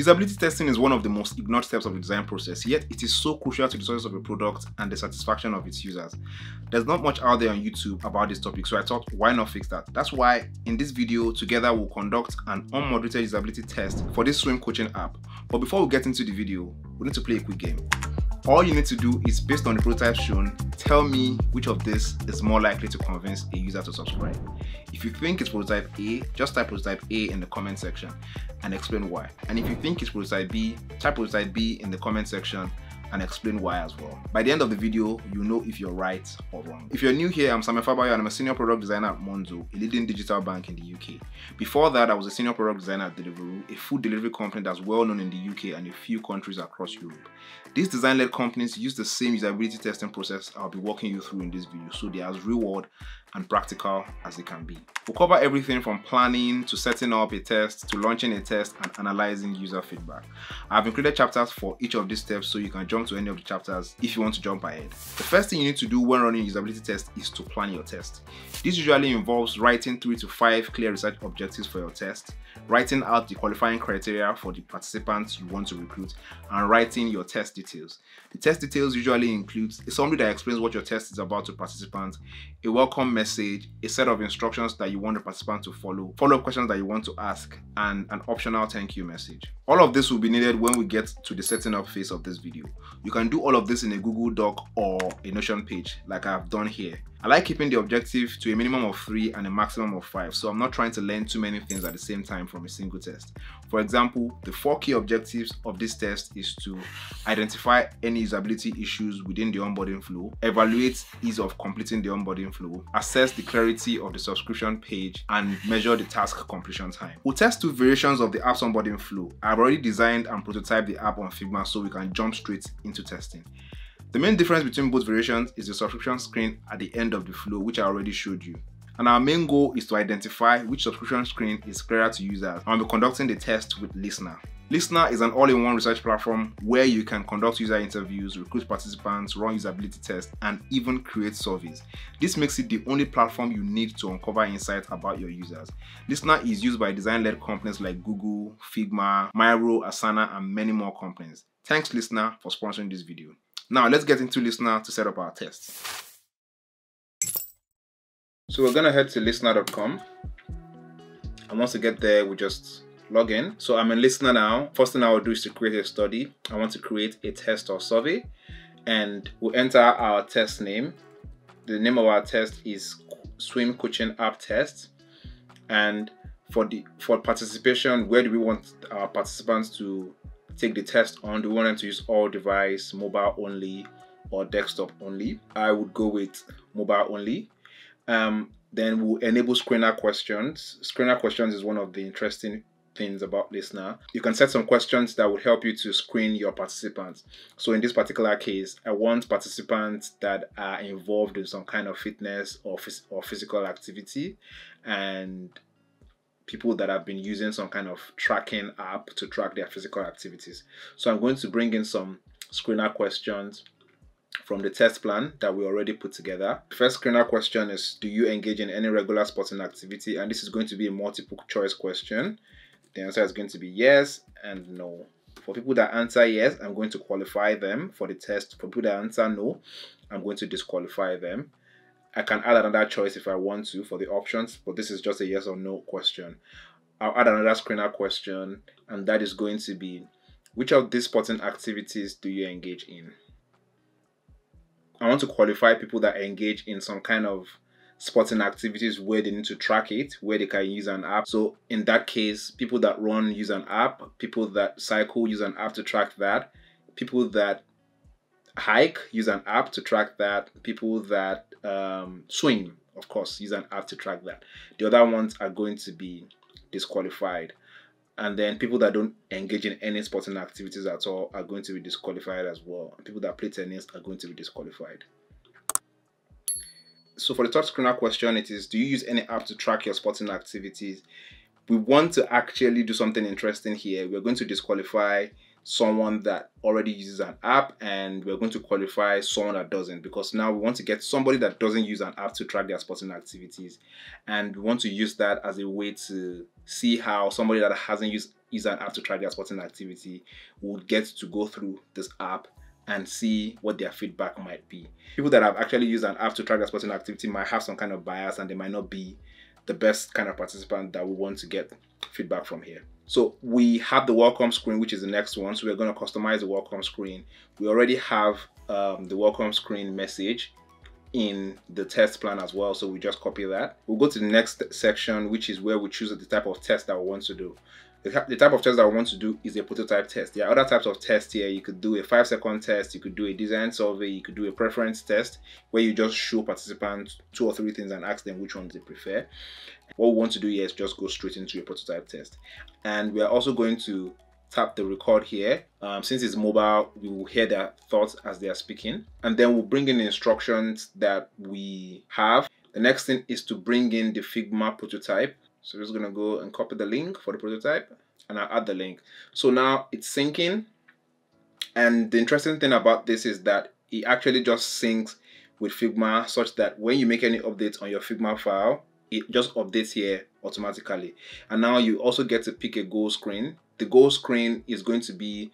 Usability testing is one of the most ignored steps of the design process, yet it is so crucial to the success of a product and the satisfaction of its users. There's not much out there on YouTube about this topic, so I thought why not fix that? That's why in this video, together we'll conduct an unmoderated usability test for this swim coaching app. But before we get into the video, we need to play a quick game. All you need to do is based on the prototype shown, tell me which of this is more likely to convince a user to subscribe. If you think it's prototype A, just type prototype A in the comment section and explain why. And if you think it's prototype B, type prototype B in the comment section and explain why as well. By the end of the video, you know if you're right or wrong. If you're new here, I'm Samuel Fabayo and I'm a senior product designer at Monzo, a leading digital bank in the UK. Before that, I was a senior product designer at Deliveroo, a food delivery company that's well known in the UK and a few countries across Europe. These design-led companies use the same usability testing process I'll be walking you through in this video, so they're as real world and practical as they can be. We'll cover everything from planning to setting up a test to launching a test and analyzing user feedback. I've included chapters for each of these steps so you can jump to any of the chapters if you want to jump ahead. The first thing you need to do when running a usability test is to plan your test. This usually involves writing three to five clear research objectives for your test, writing out the qualifying criteria for the participants you want to recruit, and writing your test details. The test details usually includes a summary that explains what your test is about to participants, a welcome message, a set of instructions that you want the participant to follow, follow-up questions that you want to ask, and an optional thank you message. All of this will be needed when we get to the setting up phase of this video. You can do all of this in a Google Doc or a Notion page like I've done here. I like keeping the objective to a minimum of 3 and a maximum of 5, so I'm not trying to learn too many things at the same time from a single test. For example, the four key objectives of this test is to identify any usability issues within the onboarding flow, evaluate ease of completing the onboarding flow, assess the clarity of the subscription page, and measure the task completion time. We'll test two variations of the app's onboarding flow. I've already designed and prototyped the app on Figma so we can jump straight into testing. The main difference between both variations is the subscription screen at the end of the flow, which I already showed you. And our main goal is to identify which subscription screen is clearer to users. I'll be conducting the test with Lyssna. Lyssna is an all-in-one research platform where you can conduct user interviews, recruit participants, run usability tests, and even create surveys. This makes it the only platform you need to uncover insights about your users. Lyssna is used by design-led companies like Google, Figma, Miro, Asana, and many more companies. Thanks Lyssna for sponsoring this video. Now let's get into Lyssna to set up our tests. So we're gonna head to lyssna.com. And once we get there, we just log in. So I'm a Lyssna now. First thing I will do is to create a study. I want to create a test or survey and we'll enter our test name. The name of our test is Swim Coaching App Test. And for the for participation, where do we want our participants to take the test on. Do we want them to use all device, mobile only, or desktop only? I would go with mobile only. Um, then we'll enable screener questions. Screener questions is one of the interesting things about Lyssna. You can set some questions that would help you to screen your participants. So in this particular case, I want participants that are involved in some kind of fitness or, phys or physical activity and people that have been using some kind of tracking app to track their physical activities. So I'm going to bring in some screener questions from the test plan that we already put together. The first screener question is, do you engage in any regular sporting activity? And this is going to be a multiple choice question. The answer is going to be yes and no. For people that answer yes, I'm going to qualify them for the test. For people that answer no, I'm going to disqualify them. I can add another choice if I want to for the options, but this is just a yes or no question. I'll add another screener question, and that is going to be which of these sporting activities do you engage in? I want to qualify people that engage in some kind of sporting activities where they need to track it, where they can use an app. So in that case, people that run use an app, people that cycle use an app to track that, people that hike use an app to track that, people that um, swing, of course, use an app to track that. The other ones are going to be disqualified. And then people that don't engage in any sporting activities at all are going to be disqualified as well. People that play tennis are going to be disqualified. So for the top screener question, it is, do you use any app to track your sporting activities? We want to actually do something interesting here. We're going to disqualify someone that already uses an app and we're going to qualify someone that doesn't because now we want to get somebody that doesn't use an app to track their sporting activities and we want to use that as a way to see how somebody that hasn't used use an app to track their sporting activity would get to go through this app and see what their feedback might be. People that have actually used an app to track their sporting activity might have some kind of bias and they might not be the best kind of participant that we want to get feedback from here. So we have the welcome screen, which is the next one. So we're going to customize the welcome screen. We already have um, the welcome screen message in the test plan as well. So we just copy that. We'll go to the next section, which is where we choose the type of test that we want to do. The type of test that I want to do is a prototype test. There are other types of tests here. You could do a five second test, you could do a design survey, you could do a preference test where you just show participants two or three things and ask them which ones they prefer. What we want to do here is just go straight into a prototype test. And we are also going to tap the record here. Um, since it's mobile, we will hear their thoughts as they are speaking. And then we'll bring in instructions that we have. The next thing is to bring in the Figma prototype. So we're just gonna go and copy the link for the prototype and I'll add the link. So now it's syncing. And the interesting thing about this is that it actually just syncs with Figma such that when you make any updates on your Figma file, it just updates here automatically. And now you also get to pick a goal screen. The goal screen is going to be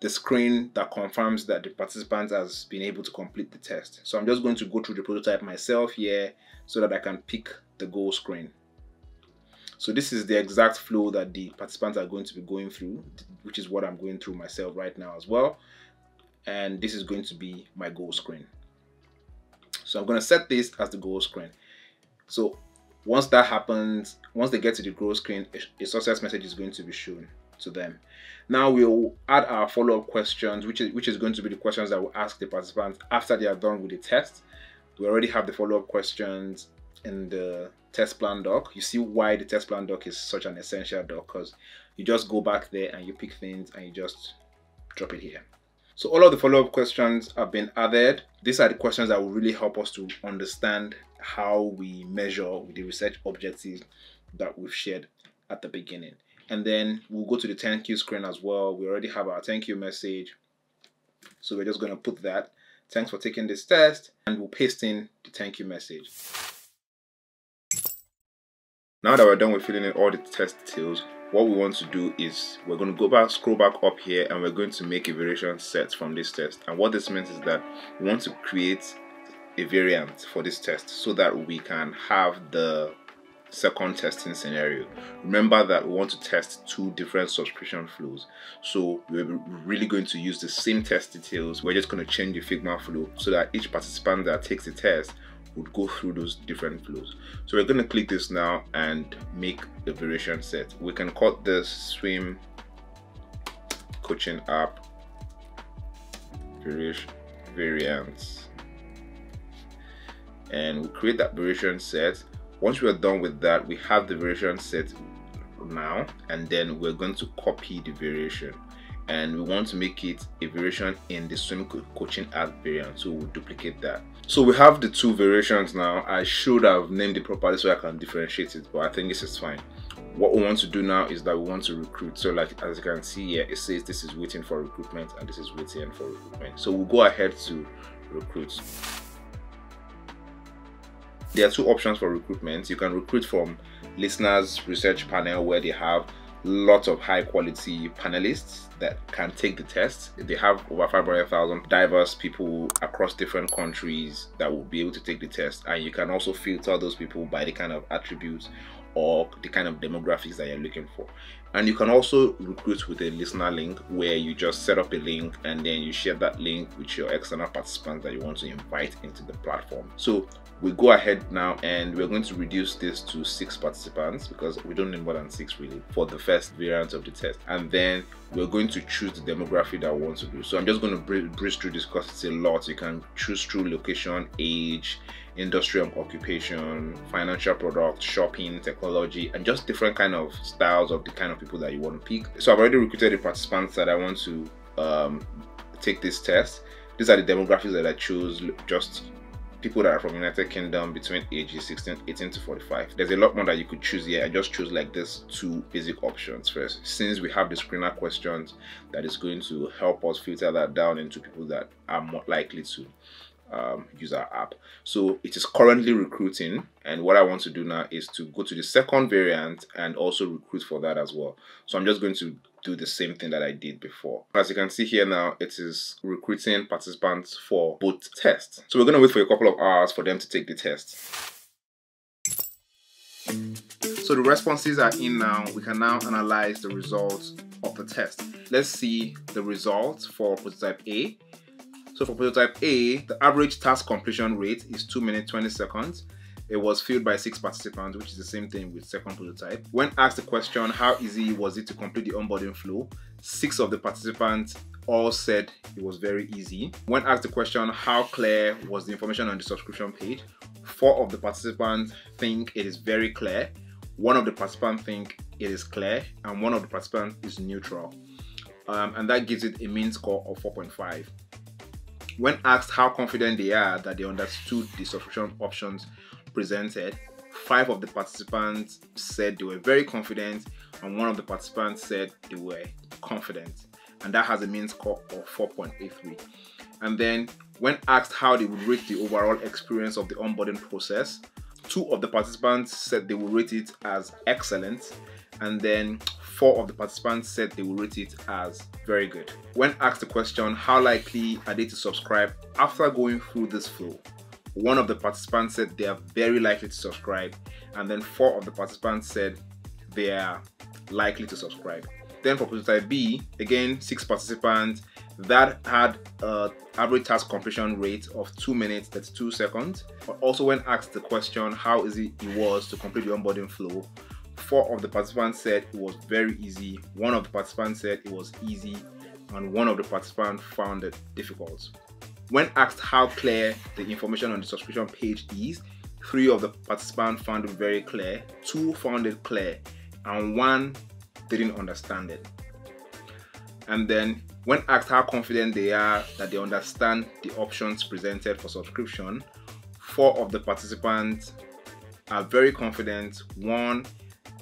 the screen that confirms that the participant has been able to complete the test. So I'm just going to go through the prototype myself here so that I can pick the goal screen. So this is the exact flow that the participants are going to be going through, which is what I'm going through myself right now as well. And this is going to be my goal screen. So I'm going to set this as the goal screen. So once that happens, once they get to the goal screen, a, a success message is going to be shown to them. Now we'll add our follow-up questions, which is which is going to be the questions that we'll ask the participants after they are done with the test. We already have the follow-up questions in the test plan doc. You see why the test plan doc is such an essential doc because you just go back there and you pick things and you just drop it here. So all of the follow-up questions have been added. These are the questions that will really help us to understand how we measure the research objectives that we've shared at the beginning. And then we'll go to the thank you screen as well. We already have our thank you message. So we're just going to put that. Thanks for taking this test. And we'll paste in the thank you message. Now that we're done with filling in all the test details, what we want to do is we're going to go back, scroll back up here and we're going to make a variation set from this test. And what this means is that we want to create a variant for this test so that we can have the second testing scenario. Remember that we want to test two different subscription flows. So we're really going to use the same test details. We're just going to change the Figma flow so that each participant that takes the test would go through those different flows. So we're going to click this now and make the variation set. We can call this swim coaching app variation variants and we create that variation set. Once we are done with that we have the variation set now and then we're going to copy the variation. And we want to make it a variation in the swim coaching app variant so we'll duplicate that. So we have the two variations now. I should have named it properly so i can differentiate it but i think this is fine. What we want to do now is that we want to recruit. So like as you can see here it says this is waiting for recruitment and this is waiting for recruitment. So we'll go ahead to recruit there are two options for recruitment. You can recruit from Lyssna's research panel where they have lots of high quality panelists that can take the test. They have over 500,000 diverse people across different countries that will be able to take the test. And you can also filter those people by the kind of attributes or the kind of demographics that you're looking for. And you can also recruit with a Lyssna link where you just set up a link and then you share that link with your external participants that you want to invite into the platform. So we go ahead now and we're going to reduce this to six participants because we don't need more than six really for the first variant of the test and then we're going to choose the demographic that we want to do so i'm just going to breeze through this because it's a lot you can choose through location age industry and occupation financial product shopping technology and just different kind of styles of the kind of people that you want to pick so i've already recruited the participants that i want to um, take this test these are the demographics that i chose just people that are from United Kingdom between ages 16, 18 to 45. There's a lot more that you could choose here. I just choose like this two basic options first. Since we have the screener questions that is going to help us filter that down into people that are more likely to um, user app. So it is currently recruiting, and what I want to do now is to go to the second variant and also recruit for that as well. So I'm just going to do the same thing that I did before. As you can see here now, it is recruiting participants for both tests. So we're going to wait for a couple of hours for them to take the test. So the responses are in now. We can now analyze the results of the test. Let's see the results for prototype A. So for prototype A, the average task completion rate is 2 minutes 20 seconds. It was filled by six participants, which is the same thing with second prototype. When asked the question, how easy was it to complete the onboarding flow? Six of the participants all said it was very easy. When asked the question, how clear was the information on the subscription page? Four of the participants think it is very clear. One of the participants think it is clear, and one of the participants is neutral. Um, and that gives it a mean score of 4.5. When asked how confident they are that they understood the subscription options presented, five of the participants said they were very confident, and one of the participants said they were confident. And that has a mean score of 4.83. And then, when asked how they would rate the overall experience of the onboarding process, two of the participants said they would rate it as excellent, and then four of the participants said they will rate it as very good. When asked the question, how likely are they to subscribe after going through this flow? One of the participants said they are very likely to subscribe, and then four of the participants said they are likely to subscribe. Then for prototype B, again, six participants that had an average task completion rate of 2 minutes 32 seconds. But also when asked the question how easy it was to complete the onboarding flow, four of the participants said it was very easy, one of the participants said it was easy, and one of the participants found it difficult. When asked how clear the information on the subscription page is, three of the participants found it very clear, two found it clear, and one didn't understand it. And then, when asked how confident they are that they understand the options presented for subscription, four of the participants are very confident, one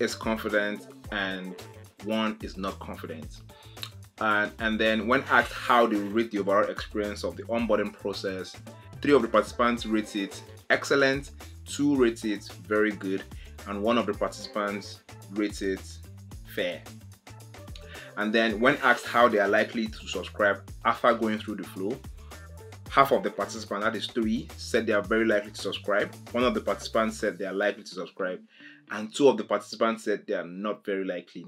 is confident and one is not confident. And, and then when asked how they rate the overall experience of the onboarding process, three of the participants rate it excellent, two rate it very good, and one of the participants rate it fair. And then when asked how they are likely to subscribe after going through the flow, half of the participants, that is three, said they are very likely to subscribe. One of the participants said they are likely to subscribe, and two of the participants said they are not very likely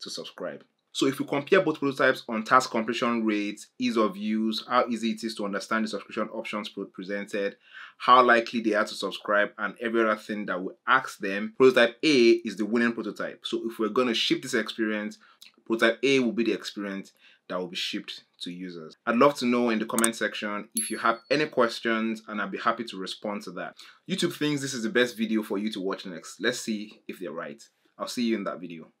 to subscribe. So if we compare both prototypes on task completion rates, ease of use, how easy it is to understand the subscription options presented, how likely they are to subscribe, and every other thing that we ask them, prototype A is the winning prototype. So if we're going to ship this experience, prototype A will be the experience that will be shipped to users. I'd love to know in the comment section if you have any questions and I'd be happy to respond to that. YouTube thinks this is the best video for you to watch next. Let's see if they're right. I'll see you in that video.